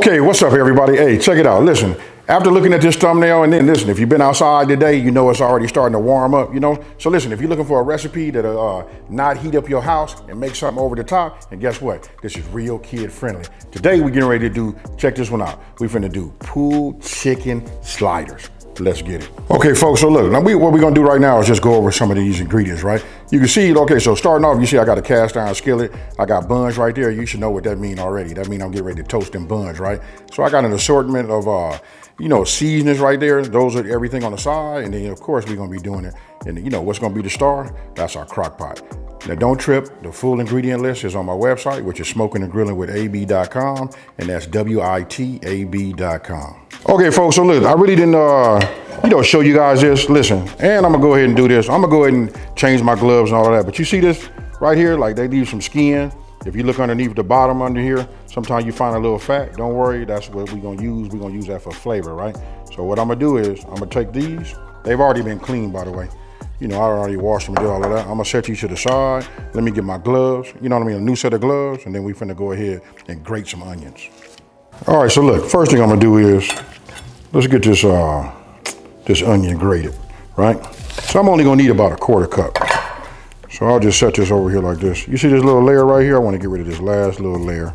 Okay, what's up, everybody? Hey, check it out. Listen, after looking at this thumbnail, and then listen, if you've been outside today, you know it's already starting to warm up, you know? So listen, if you're looking for a recipe that'll uh, not heat up your house and make something over the top, and guess what? This is real kid friendly. Today, we're getting ready to do, check this one out. We're finna do pulled chicken sliders. Let's get it. Okay, folks, so look, now we, what we're gonna do right now is just go over some of these ingredients, right? You can see, okay, so starting off, you see I got a cast iron skillet. I got buns right there. You should know what that mean already. That mean I'm getting ready to toast them buns, right? So I got an assortment of, uh, you know, seasonings right there. Those are everything on the side. And then, of course, we're gonna be doing it. And you know, what's gonna be the star? That's our crock pot. Now, don't trip. The full ingredient list is on my website, which is smoking and grilling with ab.com, and that's W-I-T-A-B.com. Okay, folks, so look, I really didn't, uh, you know, show you guys this. Listen, and I'm gonna go ahead and do this. I'm gonna go ahead and change my gloves and all of that. But you see this right here? Like they leave some skin. If you look underneath the bottom under here, sometimes you find a little fat. Don't worry, that's what we're gonna use. We're gonna use that for flavor, right? So what I'm gonna do is, I'm gonna take these. They've already been cleaned, by the way. You know, I already washed them and did all of that. I'm gonna set these to the side. Let me get my gloves. You know what I mean? A new set of gloves, and then we finna go ahead and grate some onions. All right, so look, first thing I'm gonna do is, let's get this uh, this onion grated, right? So I'm only gonna need about a quarter cup. So I'll just set this over here like this. You see this little layer right here? I wanna get rid of this last little layer.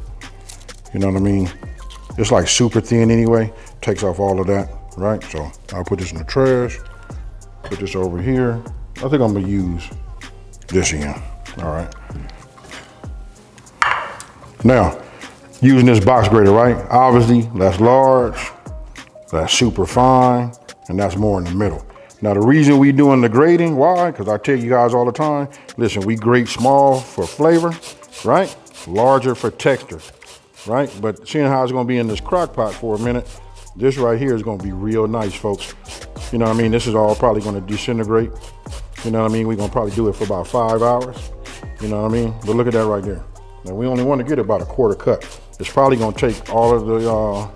You know what I mean? It's like super thin anyway. Takes off all of that, right? So I'll put this in the trash. Put this over here. I think I'm gonna use this in, all right? Now, using this box grater, right? Obviously, that's large, that's super fine, and that's more in the middle. Now, the reason we doing the grating, why? Because I tell you guys all the time, listen, we grate small for flavor, right? Larger for texture, right? But seeing how it's gonna be in this crock pot for a minute, this right here is gonna be real nice, folks. You know what I mean? This is all probably gonna disintegrate. You know what I mean? We're gonna probably do it for about five hours. You know what I mean? But look at that right there. Now we only wanna get about a quarter cut. It's probably gonna take all of the uh,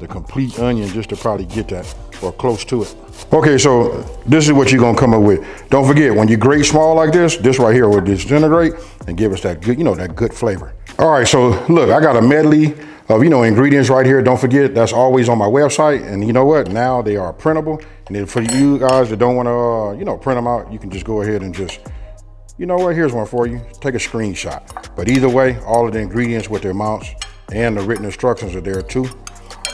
the complete onion just to probably get that or close to it. Okay, so this is what you're gonna come up with. Don't forget, when you grate small like this, this right here will disintegrate and give us that good, you know, that good flavor. All right, so look, I got a medley of, you know, ingredients right here. Don't forget, that's always on my website. And you know what? Now they are printable. And for you guys that don't wanna, uh, you know, print them out, you can just go ahead and just, you know what, here's one for you. Take a screenshot. But either way, all of the ingredients with the amounts and the written instructions are there too.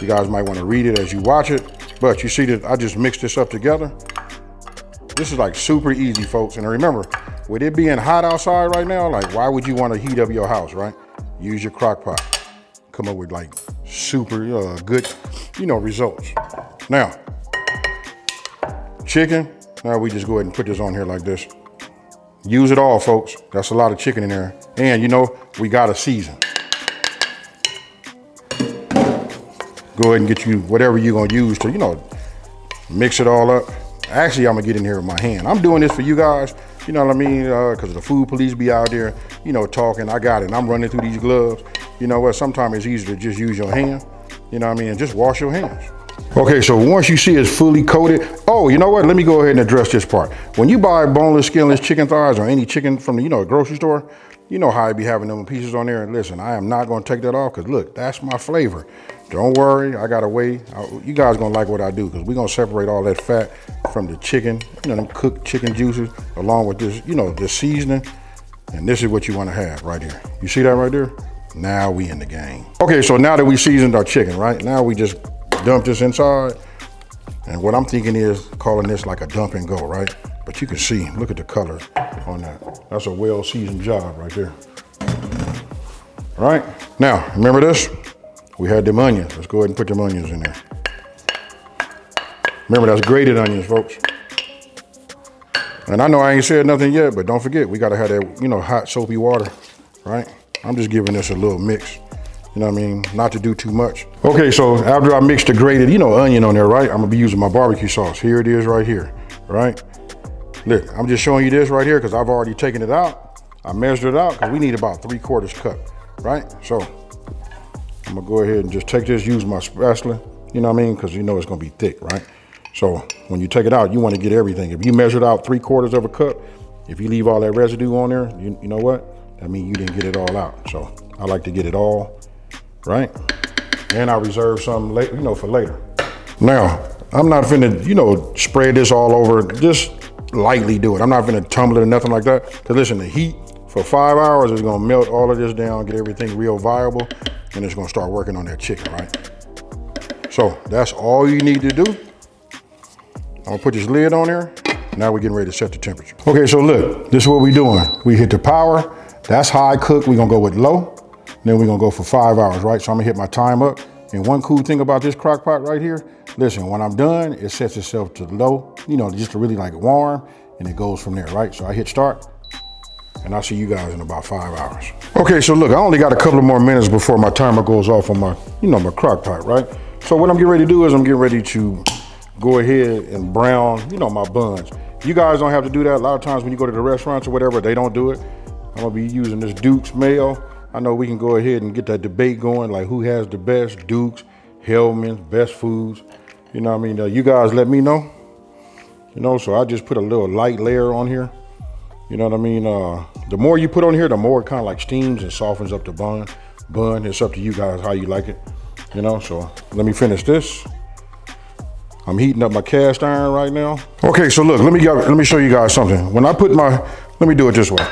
You guys might wanna read it as you watch it. But you see that I just mixed this up together. This is like super easy, folks. And remember, with it being hot outside right now, like why would you want to heat up your house, right? Use your crock pot. Come up with like super uh, good, you know, results. Now, chicken. Now we just go ahead and put this on here like this. Use it all, folks. That's a lot of chicken in there. And you know, we got a season. Go ahead and get you whatever you're gonna use to, you know, mix it all up. Actually, I'm gonna get in here with my hand. I'm doing this for you guys, you know what I mean? Because uh, the food police be out there, you know, talking. I got it. I'm running through these gloves. You know what? Sometimes it's easier to just use your hand. You know what I mean? Just wash your hands. Okay, so once you see it's fully coated, oh, you know what? Let me go ahead and address this part. When you buy boneless, skinless chicken thighs or any chicken from the, you know, a grocery store, you know how I be having them pieces on there. And listen, I am not gonna take that off because look, that's my flavor. Don't worry, I got a way. You guys gonna like what I do because we're gonna separate all that fat from the chicken, you know, them cooked chicken juices along with this, you know, the seasoning. And this is what you wanna have right here. You see that right there? Now we in the game. Okay, so now that we seasoned our chicken, right? Now we just dump this inside. And what I'm thinking is calling this like a dump and go, right? But you can see, look at the color on that. That's a well-seasoned job right there. All right, now, remember this? We had them onions. Let's go ahead and put them onions in there. Remember, that's grated onions, folks. And I know I ain't said nothing yet, but don't forget, we gotta have that, you know, hot soapy water, right? I'm just giving this a little mix. You know what I mean? Not to do too much. Okay, so after I mix the grated, you know, onion on there, right? I'm gonna be using my barbecue sauce. Here it is right here, right? Look, I'm just showing you this right here because I've already taken it out. I measured it out because we need about three quarters cup, right? So I'm gonna go ahead and just take this, use my spatula, you know what I mean? Because you know it's gonna be thick, right? So when you take it out, you wanna get everything. If you measured out three quarters of a cup, if you leave all that residue on there, you, you know what? That means you didn't get it all out. So I like to get it all, right? and I reserve some, late, you know, for later. Now, I'm not finna, you know, spread this all over. Just lightly do it. I'm not finna tumble it or nothing like that. Cause listen, the heat for five hours is gonna melt all of this down, get everything real viable, and it's gonna start working on that chicken, right? So that's all you need to do. I'm gonna put this lid on here. Now we're getting ready to set the temperature. Okay, so look, this is what we're doing. We hit the power, that's high cook. We're gonna go with low, then we're gonna go for five hours, right? So I'm gonna hit my time up. And one cool thing about this crock pot right here, listen, when I'm done, it sets itself to low, you know, just to really like warm, and it goes from there, right? So I hit start, and I'll see you guys in about five hours. Okay, so look, I only got a couple of more minutes before my timer goes off on my, you know, my crock pot, right? So what I'm getting ready to do is I'm getting ready to go ahead and brown, you know, my buns. You guys don't have to do that. A lot of times when you go to the restaurants or whatever, they don't do it. I'm gonna be using this Duke's mayo. I know we can go ahead and get that debate going, like who has the best Dukes, Hellmann's, best foods. You know what I mean? Uh, you guys let me know. You know, so I just put a little light layer on here. You know what I mean? Uh, the more you put on here, the more it kind of like steams and softens up the bun. Bun, it's up to you guys how you like it you know, so let me finish this. I'm heating up my cast iron right now. Okay, so look, let me let me show you guys something. When I put my, let me do it this way.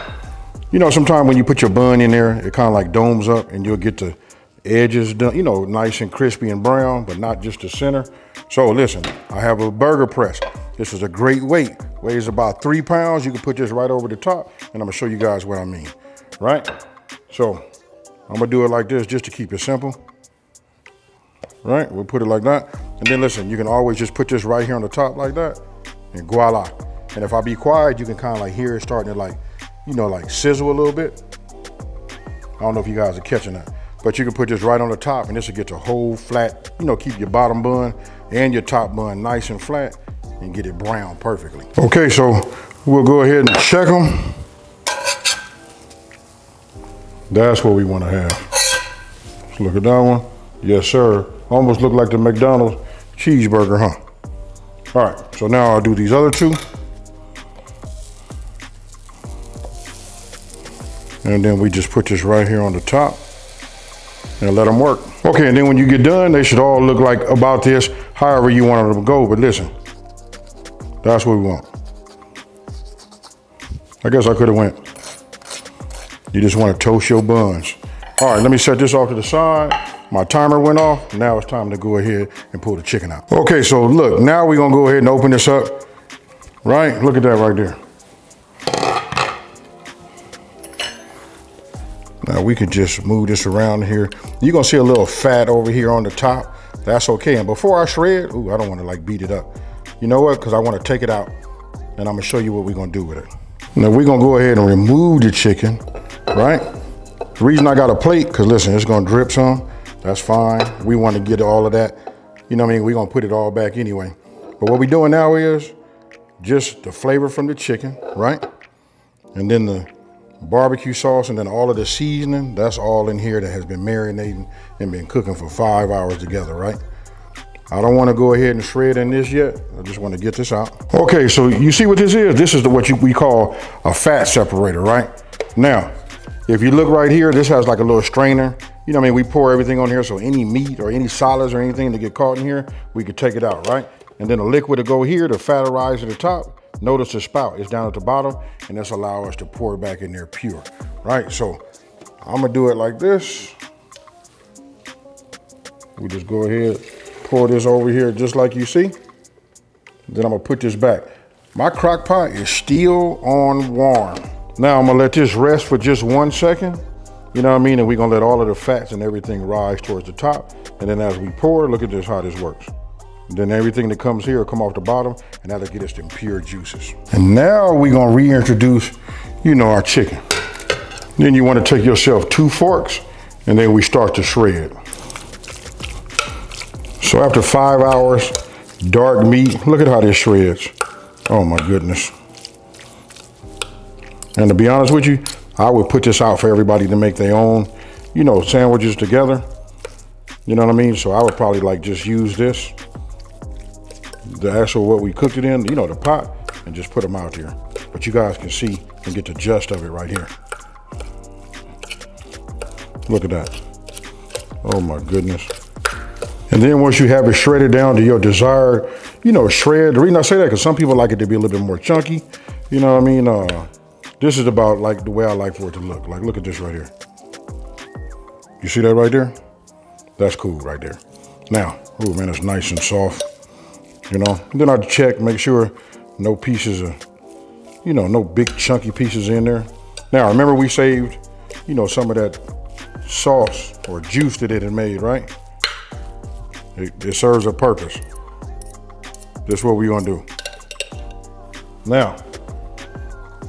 You know, sometimes when you put your bun in there, it kind of like domes up and you'll get the edges done, you know, nice and crispy and brown, but not just the center. So listen, I have a burger press. This is a great weight, weighs about three pounds. You can put this right over the top and I'm gonna show you guys what I mean, right? So I'm gonna do it like this just to keep it simple right? We'll put it like that. And then listen, you can always just put this right here on the top like that and voila. And if I be quiet, you can kind of like hear it starting to like, you know, like sizzle a little bit. I don't know if you guys are catching that, but you can put this right on the top and this will get the whole flat, you know, keep your bottom bun and your top bun nice and flat and get it brown perfectly. Okay, so we'll go ahead and check them. That's what we want to have. Let's look at that one. Yes, sir. Almost look like the McDonald's cheeseburger, huh? All right, so now I'll do these other two. And then we just put this right here on the top and let them work. Okay, and then when you get done, they should all look like about this, however you want them to go. But listen, that's what we want. I guess I could have went. You just want to toast your buns. All right, let me set this off to the side. My timer went off. Now it's time to go ahead and pull the chicken out. Okay, so look, now we're gonna go ahead and open this up. Right, look at that right there. Now we can just move this around here. You're gonna see a little fat over here on the top. That's okay. And before I shred, ooh, I don't wanna like beat it up. You know what? Cause I wanna take it out and I'm gonna show you what we're gonna do with it. Now we're gonna go ahead and remove the chicken, right? The reason I got a plate, cause listen, it's gonna drip some. That's fine. We want to get all of that. You know what I mean? We're to put it all back anyway. But what we're doing now is just the flavor from the chicken, right? And then the barbecue sauce and then all of the seasoning, that's all in here that has been marinating and been cooking for five hours together, right? I don't want to go ahead and shred in this yet. I just want to get this out. Okay, so you see what this is? This is the, what you, we call a fat separator, right? Now, if you look right here, this has like a little strainer you know I mean? We pour everything on here so any meat or any solids or anything that get caught in here, we could take it out, right? And then the liquid to go here, the fat will rise at the top. Notice the spout is down at the bottom and this allow us to pour back in there pure, right? So I'm gonna do it like this. We just go ahead, pour this over here just like you see. Then I'm gonna put this back. My crock pot is still on warm. Now I'm gonna let this rest for just one second you know what I mean? And we're gonna let all of the fats and everything rise towards the top. And then as we pour, look at this, how this works. Then everything that comes here will come off the bottom and that'll get us them pure juices. And now we're gonna reintroduce, you know, our chicken. Then you wanna take yourself two forks and then we start to shred. So after five hours, dark meat, look at how this shreds. Oh my goodness. And to be honest with you, I would put this out for everybody to make their own, you know, sandwiches together. You know what I mean? So I would probably like just use this, the actual what we cooked it in, you know, the pot, and just put them out here. But you guys can see and get the gist of it right here. Look at that. Oh my goodness. And then once you have it shredded down to your desired, you know, shred. The reason I say that, because some people like it to be a little bit more chunky. You know what I mean? Uh, this is about like the way I like for it to look. Like, look at this right here. You see that right there? That's cool right there. Now, oh man, it's nice and soft. You know, then I check, make sure no pieces of, you know, no big chunky pieces in there. Now, remember we saved, you know, some of that sauce or juice that it had made, right? It, it serves a purpose. That's what we're gonna do. Now,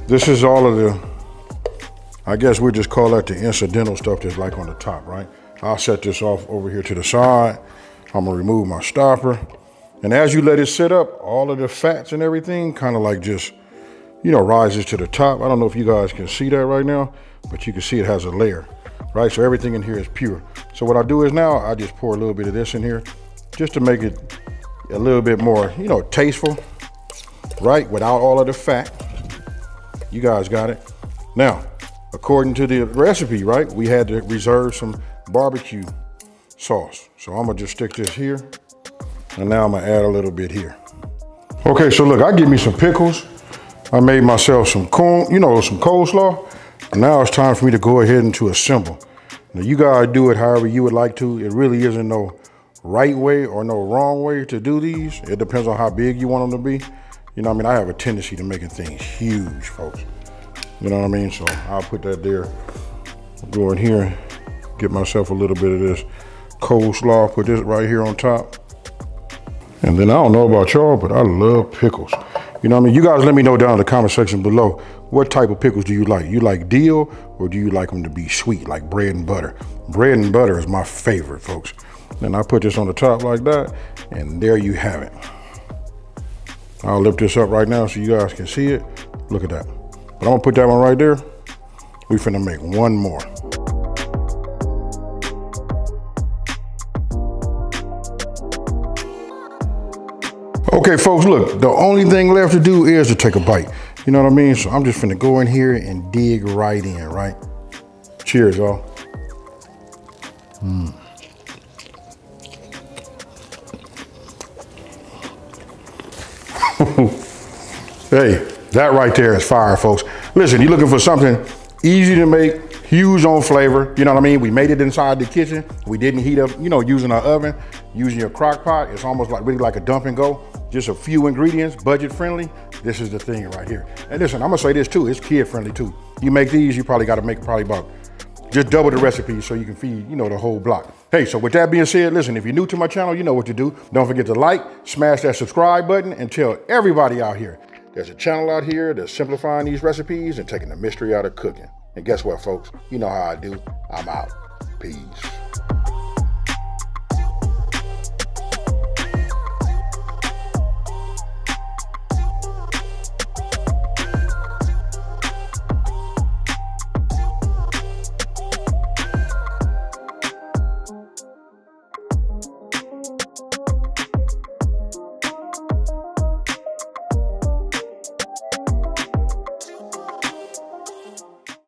this is all of the, I guess we just call that the incidental stuff that's like on the top, right? I'll set this off over here to the side. I'm gonna remove my stopper. And as you let it sit up, all of the fats and everything kind of like just, you know, rises to the top. I don't know if you guys can see that right now, but you can see it has a layer, right? So everything in here is pure. So what I do is now I just pour a little bit of this in here just to make it a little bit more, you know, tasteful, right? Without all of the fat. You guys got it. Now, according to the recipe, right, we had to reserve some barbecue sauce. So I'm gonna just stick this here. And now I'm gonna add a little bit here. Okay, so look, I give me some pickles. I made myself some corn, you know, some coleslaw. And now it's time for me to go ahead and to assemble. Now you guys do it however you would like to. It really isn't no right way or no wrong way to do these. It depends on how big you want them to be. You know I mean? I have a tendency to making things huge, folks. You know what I mean? So I'll put that there. Go in here, get myself a little bit of this coleslaw, put this right here on top. And then I don't know about y'all, but I love pickles. You know what I mean? You guys let me know down in the comment section below, what type of pickles do you like? You like dill or do you like them to be sweet, like bread and butter? Bread and butter is my favorite, folks. Then I put this on the top like that, and there you have it. I'll lift this up right now so you guys can see it. Look at that. But I'm gonna put that one right there. We finna make one more. Okay, folks, look, the only thing left to do is to take a bite. You know what I mean? So I'm just finna go in here and dig right in, right? Cheers, y'all. Mmm. hey, that right there is fire, folks. Listen, you're looking for something easy to make, huge on flavor. You know what I mean? We made it inside the kitchen. We didn't heat up, you know, using our oven, using your crock pot. It's almost like really like a dump and go. Just a few ingredients, budget friendly. This is the thing right here. And listen, I'm gonna say this too, it's kid friendly too. You make these, you probably gotta make probably about just double the recipe so you can feed, you know, the whole block. Hey, so with that being said, listen, if you're new to my channel, you know what to do. Don't forget to like, smash that subscribe button, and tell everybody out here, there's a channel out here that's simplifying these recipes and taking the mystery out of cooking. And guess what, folks? You know how I do. I'm out. Peace.